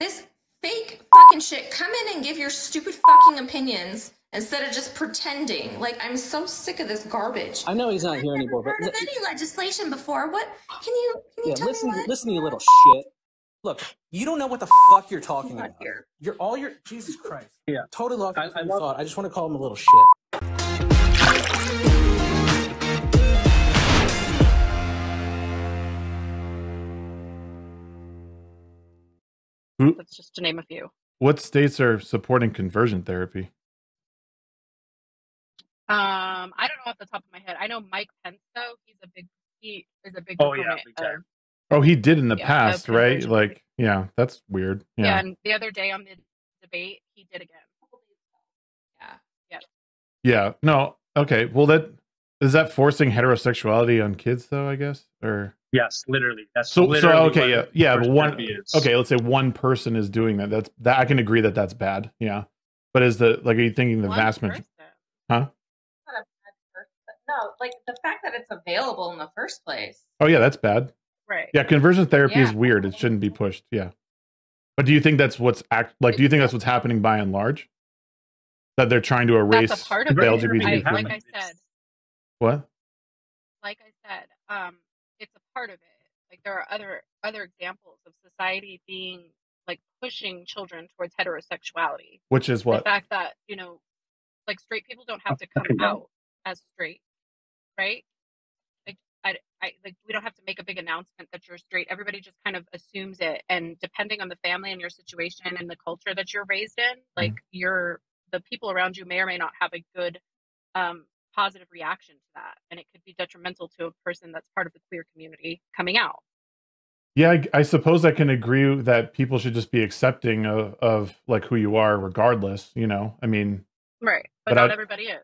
this fake fucking shit. Come in and give your stupid fucking opinions instead of just pretending. Like I'm so sick of this garbage. I know he's not here anymore, but Heard of any legislation before? What can you can you yeah, tell listen, me what? listen, to you little shit. Look, you don't know what the fuck you're talking about. here. You're all your Jesus Christ. Yeah. Totally lost I- I love- thought. I just want to call him a little shit. That's just to name a few. What states are supporting conversion therapy? Um, I don't know off the top of my head. I know Mike Pence though. He's a big he is a big Oh, yeah, proponent big of- Oh, he did in the Yeah, past, right? conversion Like, yeah, that's weird. yeah. Yeah. and the other day on the debate, he did again. Yeah. Yeah. No. Okay. Well, that is that forcing heterosexuality on kids, though. I guess, or Yes, literally. That's so. So okay. what Yeah. Yeah. But one. is. Okay. Let's say one person is doing that. That's that. I can agree that that's bad. Yeah. But is the like? Are you thinking the One vast majority? Huh? Not a bad first, but no, like the fact that it's available in the first place. Oh yeah, that's bad. Right. Yeah. Conversion therapy is weird. It shouldn't be pushed. Yeah. But do you think that's what's act like? Do you think that's what's happening by and large? That they're trying to erase That's a part of the. LGBT I, like I said, What? like I said, um, it's a part of it. Like there are other other examples of society being like pushing children towards heterosexuality. Which is what? The fact that you know, like straight people don't have to come out as straight, right? Like I, I like we don't have to make a big announcement that you're straight. Everybody just kind of assumes it, and depending on the family and your situation and the culture that you're raised in, like you're the people around you may or may not have a good um, positive reaction to that, and it could be detrimental to a person that's part of the queer community coming out. Yeah, I, I suppose I can agree that people should just be accepting of, of like who you are, regardless. You know, I mean, Right, but, But not I- everybody is.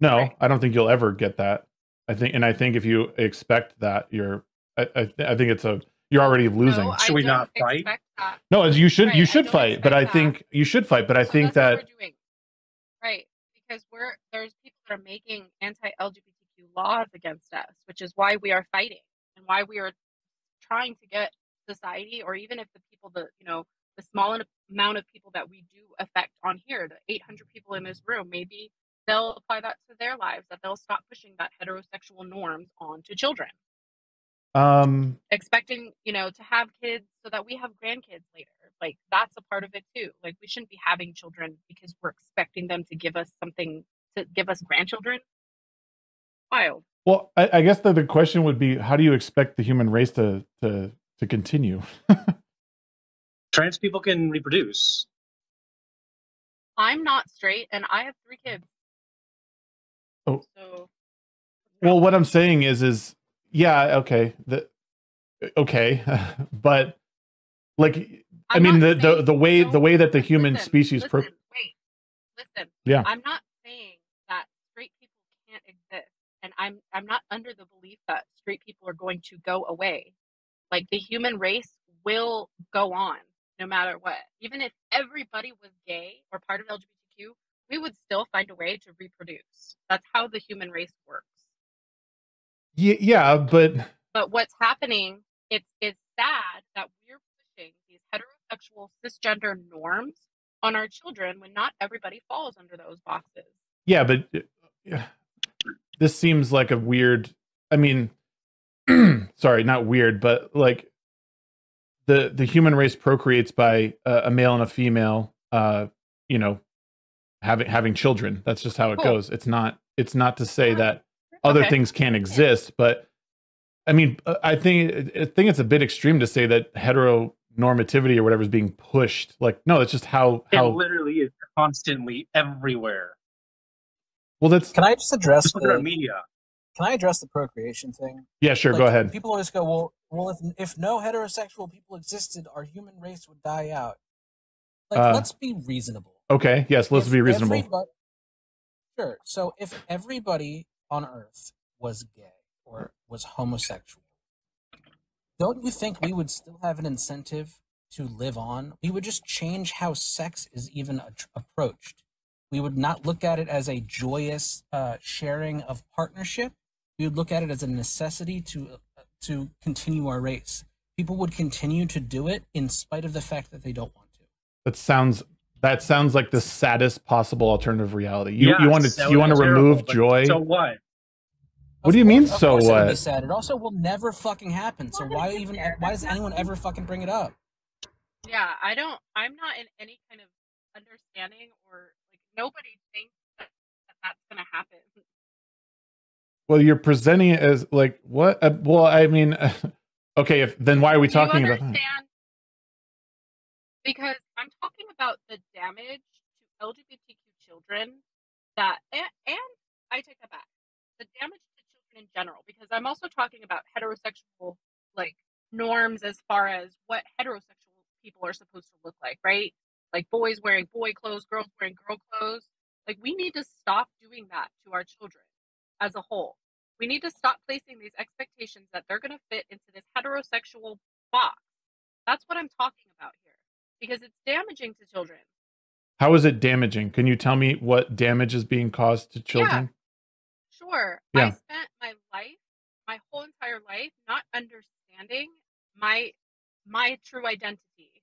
no, Right. I don't think you'll ever get that. I think, and I think if you expect that, you're, I, I, I think it's a, you're already losing. No, Should we don't fight? that. No, as you should, Right, you should fight, but I expect think you should fight, but I So think that, right because we're there's people that are making anti-LGBTQ laws against us, which is why we are fighting and why we are trying to get society, or even if the people, the you know, the small amount of people that we do affect on here, the 800 people in this room, maybe they'll apply that to their lives, that they'll stop pushing that heterosexual norms onto children, um, expecting you know to have kids so that we have grandkids later. Like that's a part of it too. Like we shouldn't be having children because we're expecting them to give us something to give us grandchildren. Wild. well, I, I guess the, the question would be, how do you expect the human race to, to, to continue? Trans people can reproduce. I'm not straight and I have three kids. Oh. So Well, what I'm saying is, is yeah, okay, the, okay, but like, I I'm mean, the, the the way no- the way that the human listen, species listen, pro- wait, listen. Yeah. I'm not saying that straight people can't exist, and I'm I'm not under the belief that straight people are going to go away. Like the human race will go on no matter what. Even if everybody was gay or part of LGBTQ, we would still find a way to reproduce. That's how the human race works. Ye- yeah, but But what's happening, it's it's sad that we're pushing these heterosexual cisgender norms on our children when not everybody falls under those boxes. yeah, but uh, yeah, this seems like a weird. I mean, sorry, not weird, but like the the human race procreates by uh, a male and a female. Uh, you know, having having children. That's just how it Cool. goes. It's not. It's not to say that other Okay. things can't exist, but I mean, uh, I think I think it's a bit extreme to say that heteronormativity or whatever is being pushed. Like, no, it's just how It how. literally is constantly everywhere. Well, that's Can I just address Just our the, media. Can I address the procreation thing? yeah, sure. Like, go ahead. People always go, well, well, if if no heterosexual people existed, our human race would die out. Like, Uh, let's be reasonable. Okay. Yes, let's If be reasonable. Sure. So if everybody on Earth was gay or was homosexual, don't you think we would still have an incentive to live on? We would just change how sex is even a- approached. We would not look at it as a joyous uh, sharing of partnership. We would look at it as a necessity to uh, to continue our race. People would continue to do it in spite of the fact that they don't want to. That sounds that sounds like the saddest possible alternative reality. You Yeah, you want to you want to remove joy. So what? What Of do you mean, course- of so course it'll be what? sad. It also will never fucking happen. So why even? Why does anyone ever fucking bring it up? Yeah, I don't. I'm not in any kind of understanding or like nobody thinks that, that that's gonna happen. well, you're presenting it as like what? Uh, well, I mean, okay. If then why are we Do talking about that? Because I'm talking about the damage to LGBTQ children that, and, and I take that back, the damage to children in general. Because I'm also talking about heterosexual like norms as far as what heterosexual people are supposed to look like, right? Like boys wearing boy clothes, girls wearing girl clothes. Like we need to stop doing that to our children as a whole. We need to stop placing these expectations that they're going to fit into this heterosexual box. That's what I'm talking about here because it's damaging to children. How is it damaging? Can you tell me what damage is being caused to children? Yeah. Sure, Yeah. I spent my life, my whole entire life, not understanding my my true identity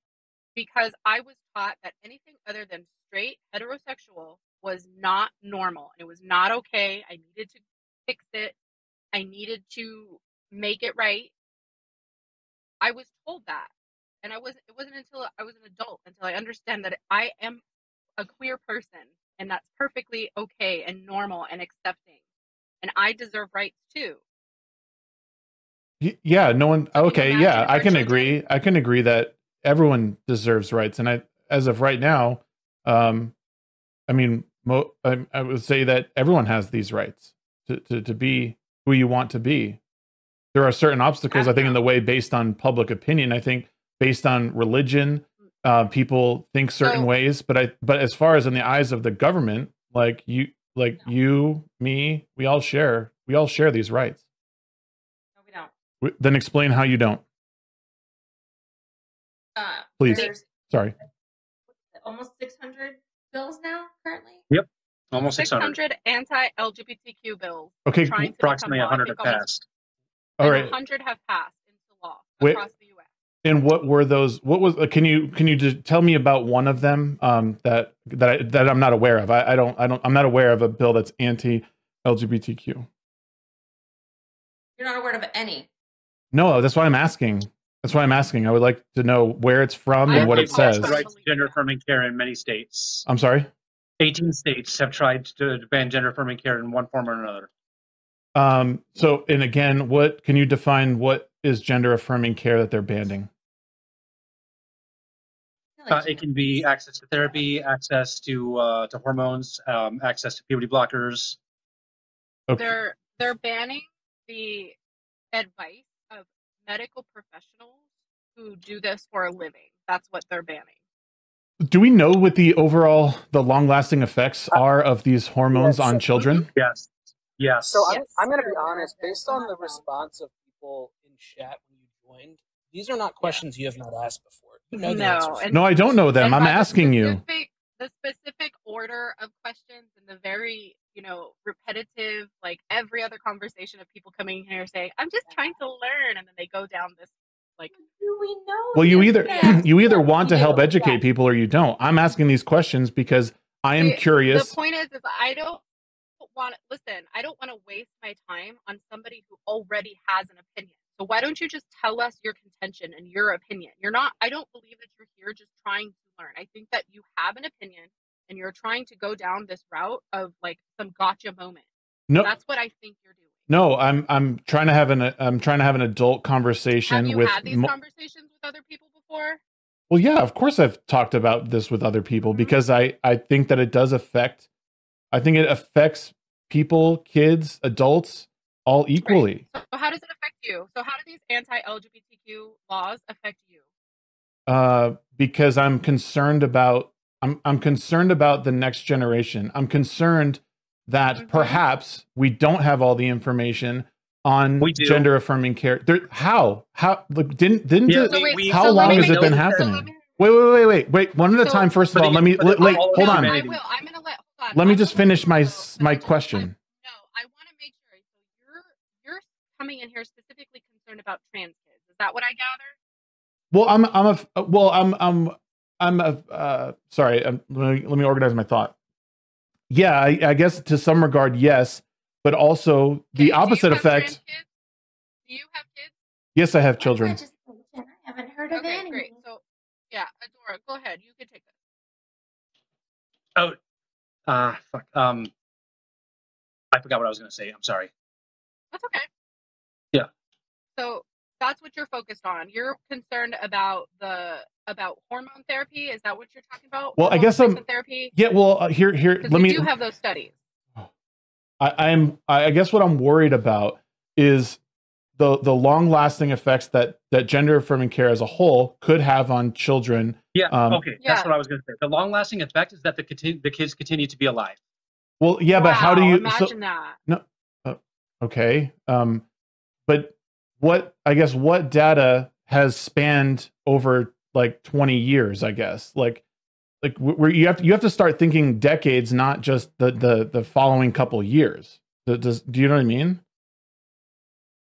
because I was taught that anything other than straight heterosexual was not normal. It was not okay. I needed to fix it. I needed to make it right. I was told that. And I was it wasn't until I was an adult until I understand that I am a queer person and that's perfectly okay and normal and accepting. And I deserve rights too. Y- Yeah, no one. So can you Okay, yeah, I can agree. I can agree that everyone deserves rights, and I, as of right now, um, I mean, mo- I, I would say that everyone has these rights to, to to be who you want to be. There are certain obstacles, I think, in the way based on public opinion. I think based on religion, uh, people think certain ways. But I, but as far as in the eyes of the government, like you, like you, me, we all share, we all share these rights. No, we don't. Then explain how you don't. Uh, Please. There's Sorry. almost 600 bills now currently. Yep. Almost 600. 600 anti-LGBTQ bills Okay. Approximately become law. I 100 have passed. All right. 100 have passed into law Wait. across the U.S. And what were those? What was? Uh, can you can you just tell me about one of them um, that that I, that I'm not aware of? I, I don't I don't I'm not aware of a bill that's anti LGBTQ. You're not aware of any. No, that's why I'm asking. That's why I'm asking. I would like to know where it's from I and what it says. idea. The rights to gender affirming care in many states. I'm sorry. 18 states have tried to ban gender affirming care in one form or another. Um, so, and again, what can you define what is gender affirming care that they're banning? Uh, it can be access to therapy, access to uh, to hormones, um, access to puberty blockers. Okay. They're they're banning the advice of medical professionals who do this for a living. That's what they're banning. Do we know what the overall, the long lasting effects uh, are of these hormones Yes, on children? Yes. Yes. So I'm, Yes. I'm going to be honest. Based on the response of people in chat when you joined, these are not questions you have not asked before. You know the No, answers. No, I don't know them. I'm by the asking you. The specific order of questions and the very, you know, repetitive, like every other conversation of people coming in here saying, "I'm just trying to learn," and then they go down this, like, Do we know? Well, you either yet? you either want to help You. educate people or you don't. I'm asking these questions because I am The- curious. The point is, is I don't want listen. I don't want to waste my time on somebody who already has an opinion. So why don't you just tell us your contention and your opinion? You're not. I don't believe that you're here just trying to learn. I think that you have an opinion and you're trying to go down this route of like some gotcha moment. No, That's what I think you're doing. no, I'm I'm trying to have an I'm trying to have an adult conversation Have you with. had these mo- conversations with other people before? well, yeah, of course I've talked about this with other people Mhm. because I I think that it does affect. I think it affects people, kids, adults, all equally. So how does it affect you? So how do these anti-LGBTQ laws affect you? uh, because I'm concerned about I'm I'm concerned about the next generation. I'm concerned that Mhm. perhaps we don't have all the information on gender affirming care. There, how how look, didn't didn't Yeah, it- So wait, we- how so long me has it been this- so happening? wait wait wait wait wait one at a time. First of all, the- let me let, wait, all hold the on. I will. I'm gonna let. Hold on. Let me just finish my let my go, but I- question. I- No, I want to make sure. You're you're coming in here specifically concerned about trans kids. Is that what I gather? Well, I'm I'm a f- well I'm I'm I'm uh, uh sorry. Um, let me let me organize my thought. Yeah, I, I guess to some regard, yes, but also Okay, the opposite have effect. grandkids? Do you have kids? Yes, I have children. Legislation. I haven't heard of Okay, any. great. So, yeah, Adora, go ahead. You can take this. Oh, uh, fuck. Um, I forgot what I was going to say. I'm sorry. That's okay. Yeah. So that's what you're focused on. You're concerned about the about hormone therapy. Is that what you're talking about? Well, I guess I'm- therapy. Yeah, well, uh, here here Because let we me do have those studies. I, I'm I guess what I'm worried about is the the long lasting effects that that gender affirming care as a whole could have on children. Yeah. Um, okay. Yeah. That's what I was going to say. The long lasting effect is that the conti- the kids continue to be alive. Well, yeah, but how do you? imagine So, that? okay, um, but what I guess what data has spanned over like 20 years? I guess like like where you have to, you have to start thinking decades, not just the the the following couple years. Does- Does do you know what I mean?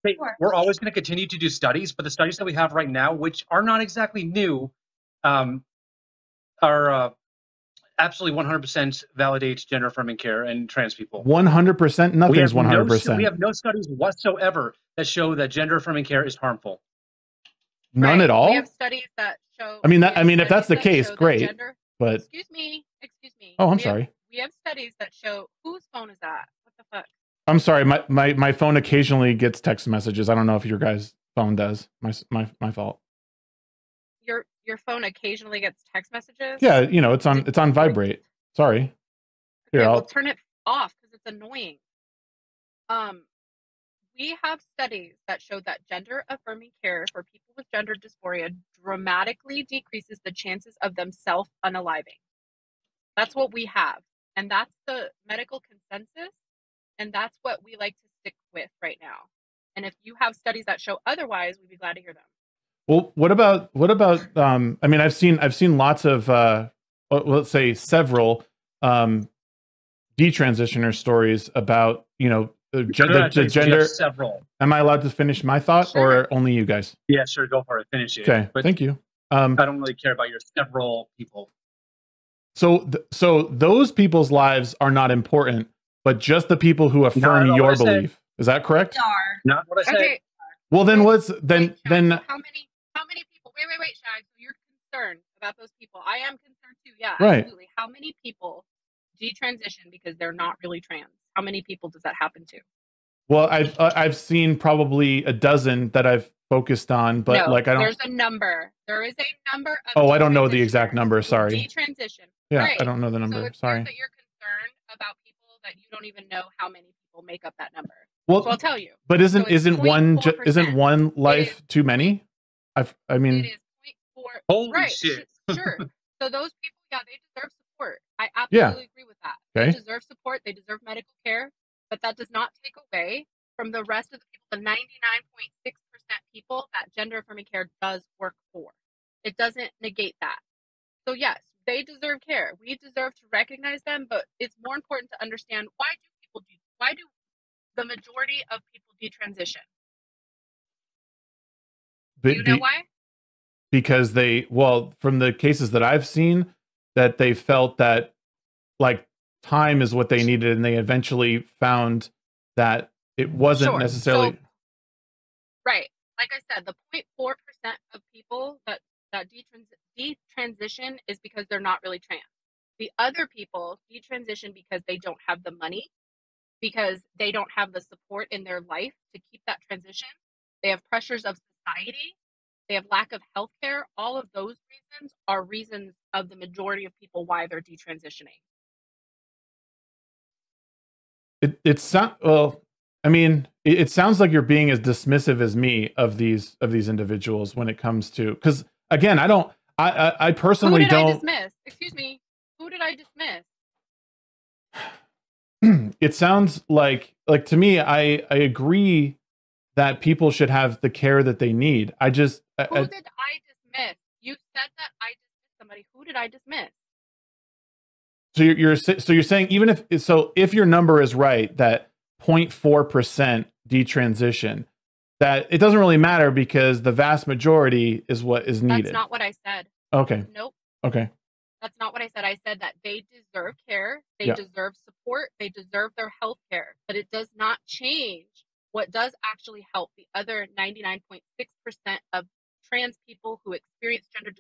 Sure. We're always going to continue to do studies, but the studies that we have right now, which are not exactly new, um, are uh, absolutely 100% validates gender affirming care and trans people. One hundred percent. We Nothing's have hundred stu- percent. We have no studies whatsoever that show that gender affirming care is harmful. None Right. at all. We have studies that show. I mean, that- I mean, if that's the that case, great. Gender, But excuse me. Excuse me. oh, I'm We have- sorry. we have studies that show whose phone is that? What the fuck? I'm sorry. My, my my phone occasionally gets text messages. I don't know if your guys' phone does. My my my fault. Your your phone occasionally gets text messages. Yeah, you know, it's on it's on vibrate. Sorry. Here, Okay, I'll well, turn it off because it's annoying. Um, we have studies that show that gender affirming care for people with gender dysphoria dramatically decreases the chances of them self unaliving. That's what we have, and that's the medical consensus, and that's what we like to stick with right now. And if you have studies that show otherwise, we'd be glad to hear them. Well, what about what about? Um, I mean, I've seen I've seen lots of uh, let's say several um, detransitioner stories about you know the, gen- the, the gender. several. Am I allowed to finish my thought, Sure. or only you guys? Yeah, sure, go for it. Finish it. Okay, but thank you. Um, I don't really care about your several people. so th- so those people's lives are not important, but just the people who affirm your what I said. belief. Is that correct? Dar. Not what I said. Okay, Well, then what's then wait, Shag, then how many how many people? Wait, wait, wait, Shag. So you're concerned about those people? I am concerned too. Yeah, Right. absolutely. How many people detransition because they're not really trans? How many people does that happen to? Well, I've uh, I've seen probably a dozen that I've focused on, but no, like I don't. There's a number. There is a number of. Oh, I don't know the exact number, sorry. Detransition. Yeah, right. I don't know the So number. it's Sorry. that you're concerned about people that you don't even know how many people make up that number. Well, So I'll tell you. but isn't it's isn't one ju- isn't one life too many? I've I mean, it is 0.4. Holy right. shit. Sure. so those people, yeah, they deserve support. I Yeah. absolutely agree with that. Okay. They deserve support. They deserve medical care, but that does not take away from the rest of the people, the 99.6% people that gender affirming care does work for. It doesn't negate that. So yes, they deserve care. We deserve to recognize them, but it's more important to understand why do people do why do the majority of people detransition? Do you know be- why? because they well from the cases that I've seen that they felt that like time is what they needed, and they eventually found that it wasn't Sure. necessarily. So- Right. Like I said, the 0.4% of people that, that detrans- detransition is because they're not really trans. The other people detransition because they don't have the money, because they don't have the support in their life to keep that transition. They have pressures of society. They have lack of health care. All of those reasons are reasons of the majority of people why they're detransitioning. It it sound well i mean it, it sounds like you're being as dismissive as me of these of these individuals when it comes to because again i don't i i, I Who personally did I don't dismiss? Excuse me. Who did I dismiss? it sounds like like to me i i agree that people should have the care that they need i just Who I- did I dismiss? You said that I dismissed somebody. Who did I dismiss? So you're, you're so you're saying even if so if your number is right that 0.4% detransition that it doesn't really matter because the vast majority is what is needed That's not what I said. okay Nope. Okay. That's not what I said. I said that they deserve care, they Yeah. deserve support, they deserve their health care, but it does not change what does actually help the other 99.6% of trans people who experience gender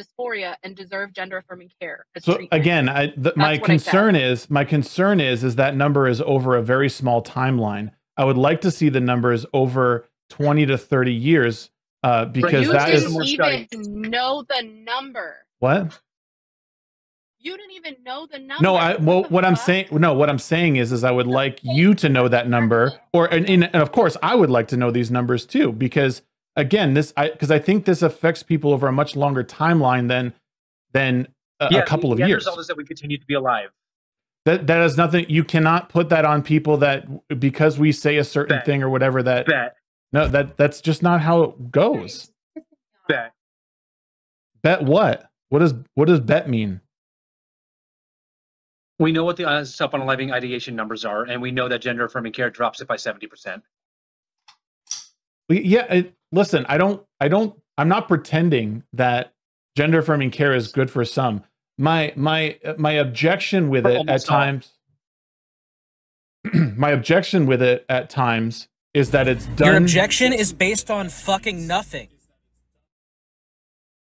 dysphoria and deserve gender affirming care. as So treatment. again, I, th- my That's I concern is my concern is is that number is over a very small timeline. I would like to see the numbers over 20 to 30 years uh, because you that didn't more even know the number. what? You didn't even know the number. No, I well, the what I'm saying, no, what I'm saying is, is I would like you to know that number, or and, and of course, I would like to know these numbers too, because again, this, I because I think this affects people over a much longer timeline than than a, Yeah, a couple the, of the end years. result is that we continue to be alive. That that has nothing. You cannot put that on people that because we say a certain Bet. thing or whatever that Bet, no that that's just not how it goes. bet. Bet what? What does what does bet mean? We know what the uh, self-unaliving ideation numbers are, and we know that gender affirming care drops it by 70%. We- Yeah, it, listen, I don't, I don't, I'm not pretending that gender affirming care is good for some. My my my objection with For it at all. times, my objection with it at times is that it's done. Your objection is based on fucking nothing.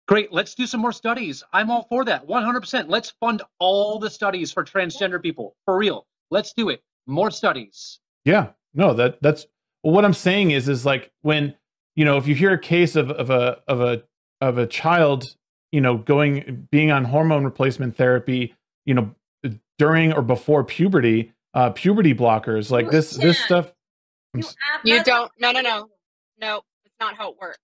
Great, let's do some more studies. I'm all for that, 100%. Let's fund all the studies for transgender people, for real. Let's do it. More studies. Yeah, no, that that's well, what I'm saying is is like when you know if you hear a case of of a of a of a child you know going being on hormone replacement therapy you know during or before puberty uh puberty blockers like this this Bullshit. stuff I'm You, You don't. No, no, no, no. It's not how it works.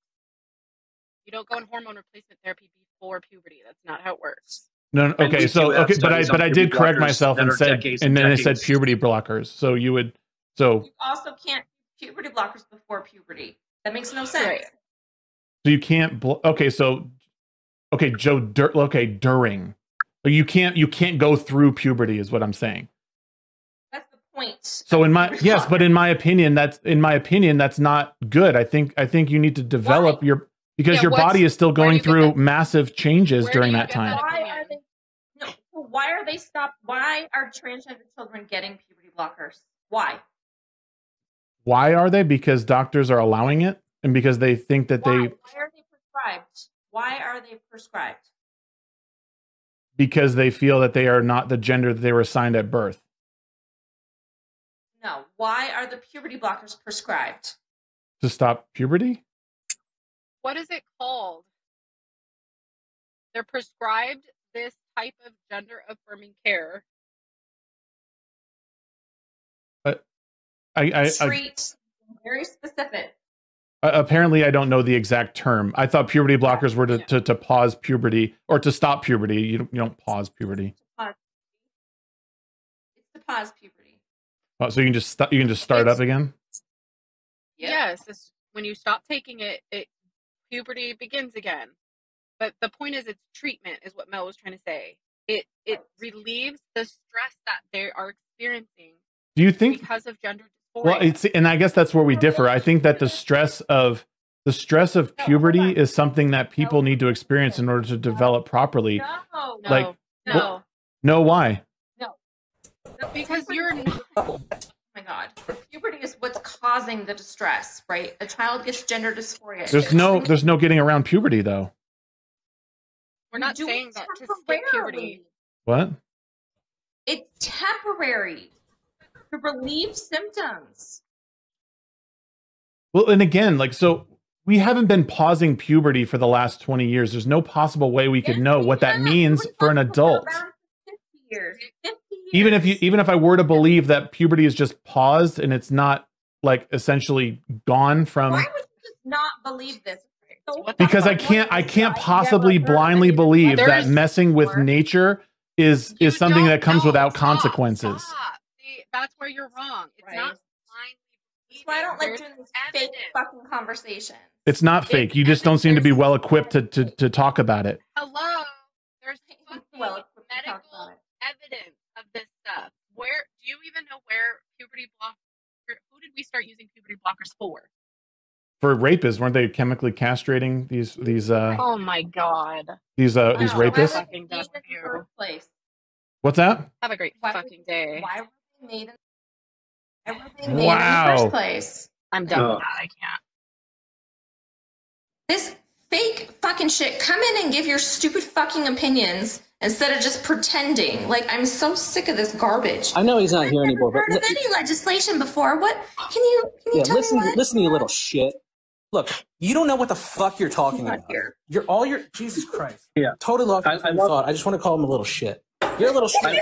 You don't go on hormone replacement therapy before puberty. That's not how it works. no, no okay so okay but i but i did correct myself and said decades and and then i said puberty blockers so you would so You also can't puberty blockers before puberty. That makes no sense. Right. so you can't bl- okay so okay joe dur- okay during you can't you can't go through puberty is what i'm saying That's the point. So in my yes, but in my opinion, that's in my opinion, that's not good. I think I think you need to develop Why? your because Yeah, your body is still going through that- massive changes where do during you that get time. that why are they? No. Why are they stopped? Why are transgender children getting puberty blockers? Why? Why are they? Because doctors are allowing it, and because they think that Why? they Why are they prescribed? Why are they prescribed? because they feel that they are not the gender that they were assigned at birth. No. Why are the puberty blockers prescribed? To stop puberty? What is it called? They're prescribed this type of gender affirming care. I, I Treat very specific. Uh, apparently, I don't know the exact term. I thought puberty blockers were to, to, to pause puberty or to stop puberty. You don't, you don't pause puberty. It's to pause puberty. Oh, so you can just st- you can just start It's- up again. Yep. Yes, it's, when you stop taking it, it puberty begins again. But the point is, it's treatment, is what Mel was trying to say. It it relieves the stress that they are experiencing Do you think? because of gender dysphoria. Well, it's and I guess that's where we differ. I think that the stress of the stress of puberty is something that people need to experience in order to develop properly. No. no, like, no, No, why? No. Because you're not. Oh my god. Puberty is what's causing the distress, right? A child gets gender dysphoria. There's no there's no getting around puberty though. We're not saying that to skip puberty. What? It's temporary to relieve symptoms. Well, and again, like so we haven't been pausing puberty for the last 20 years. There's no possible way we could know we what that means for an adult. 50 years. 50 years. Even if you even if I were to believe that puberty is just paused and it's not like essentially gone from Why would you just not believe this? So because I can't I can't possibly blindly believe that messing with nature is is something that comes know. without Stop, consequences. Stop. See, that's where you're wrong. It's Right. not blindly That's why I don't like doing these fake fucking conversations. It's not It's fake. You just don't seem to be well equipped to, to to talk about it. Hello. There's fucking well equipped to talk medical evidence of this stuff. Where do you even know where puberty block? Who did we start using puberty blockers for? for rapists. Weren't they chemically castrating these these uh Oh my god. these uh these Wow, why rapists? would- fucking done with you. What's that? Have a great Why- fucking day. Why were they made? In, why were they made in Wow. the first place? I'm done Ugh. with that. I can't. This fake fucking shit. Come in and give your stupid fucking opinions instead of just pretending. Like I'm so sick of this garbage. I know he's not I've here never anymore, but heard of any legislation before. What can you can you yeah, tell listen, me what? listen to you little shit. Look, you don't know what the fuck you're talking Not about. here. You're all your Jesus Christ. Yeah. totally lost I- I love- thought. I just want to call him a little shit. You're a little shit.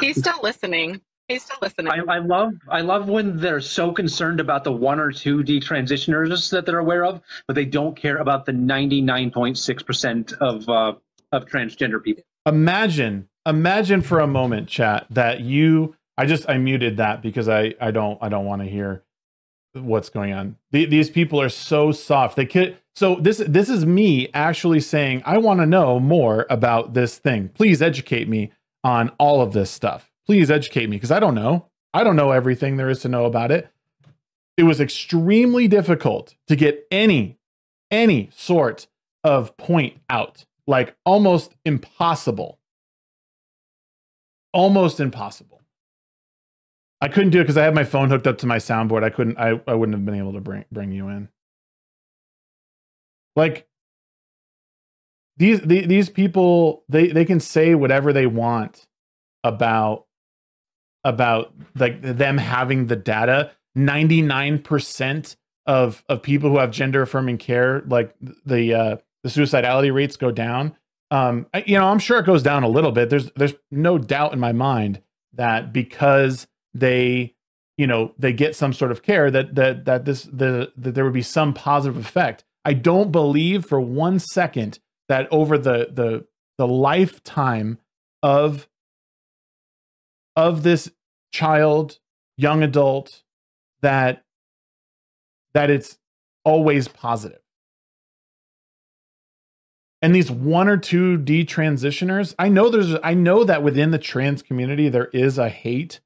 He's still listening. He's still listening. I, I love I love when they're so concerned about the one or two detransitioners that they're aware of, but they don't care about the ninety nine point six percent of uh, of transgender people. Imagine, imagine for a moment, chat, that you. I just I muted that because I I don't I don't want to hear what's going on. The, these people are so soft. They could. So this this is me actually saying I want to know more about this thing. Please educate me on all of this stuff. Please educate me because I don't know. I don't know everything there is to know about it. It was extremely difficult to get any any sort of point out. Like almost impossible. Almost impossible. I couldn't do it because I had my phone hooked up to my soundboard. I couldn't I, I wouldn't have been able to bring bring you in. Like these the, these people they they can say whatever they want about about like them having the data 99% of of people who have gender affirming care like the uh the suicidality rates go down. Um you know i'm sure it goes down a little bit. There's there's no doubt in my mind that because they you know they get some sort of care that that that this the that there would be some positive effect. I don't believe for one second that over the the the lifetime of of this child young adult that that it's always positive. And these one or two detransitioners i know there's i know that within the trans community there is a hate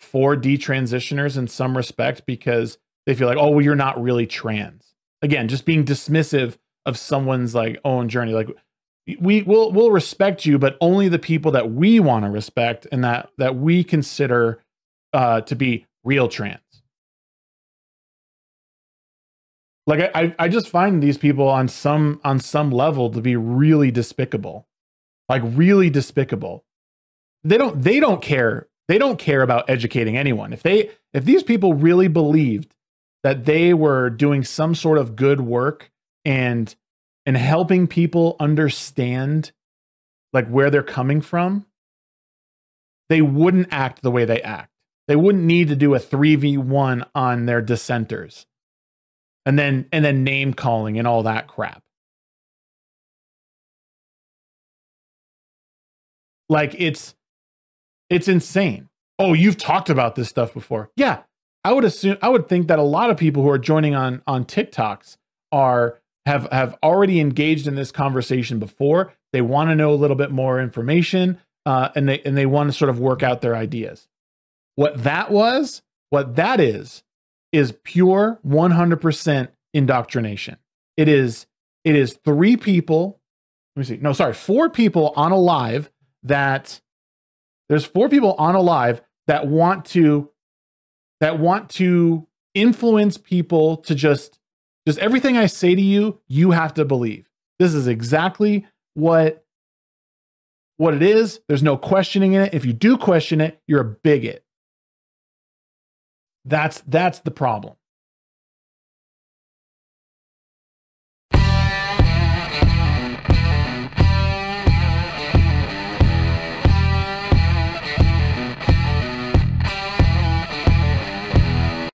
for detransitioners in some respect because they feel like oh well you're not really trans. Again just being dismissive of someone's like own journey like we will we'll respect you but only the people that we want to respect and that that we consider uh to be real trans. Like I, I just find these people on some on some level to be really despicable. Like really despicable. They don't they don't care they don't care about educating anyone. If they if these people really believed that they were doing some sort of good work and and helping people understand like where they're coming from they wouldn't act the way they act. They wouldn't need to do a 3v1 on their dissenters and then and then name calling and all that crap. Like it's it's insane. Oh you've talked about this stuff before. Yeah i would assume i would think that a lot of people who are joining on on tiktoks are have have already engaged in this conversation before. They want to know a little bit more information uh, and they and they want to sort of work out their ideas. What that was what that is is pure 100% indoctrination. It is it is three people let me see no sorry four people on a live that there's four people on a live that want to that want to influence people to just just everything I say to you, you have to believe. This is exactly what what it is. There's no questioning in it. If you do question it, you're a bigot. That's that's the problem.